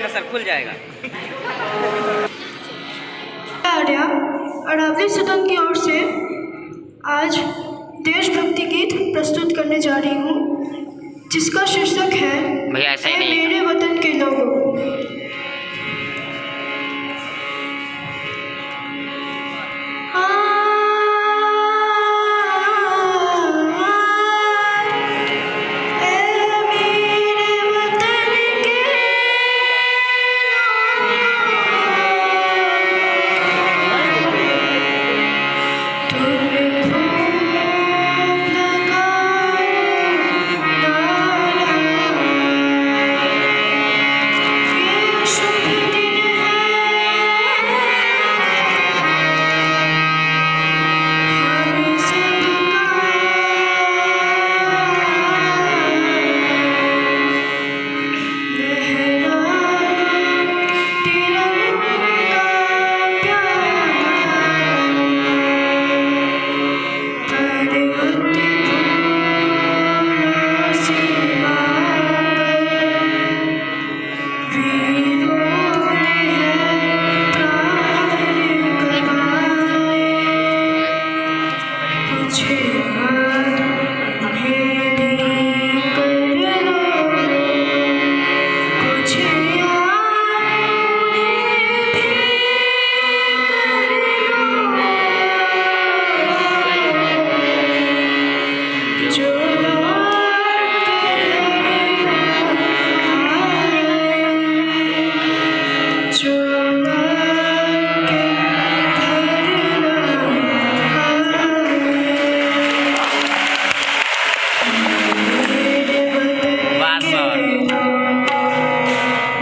देना सर खुल जाएगा। आर्या, और अवली सदन की ओर से आज देशभक्ति गीत प्रस्तुत करने जा रही हूँ, जिसका शीर्षक है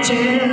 to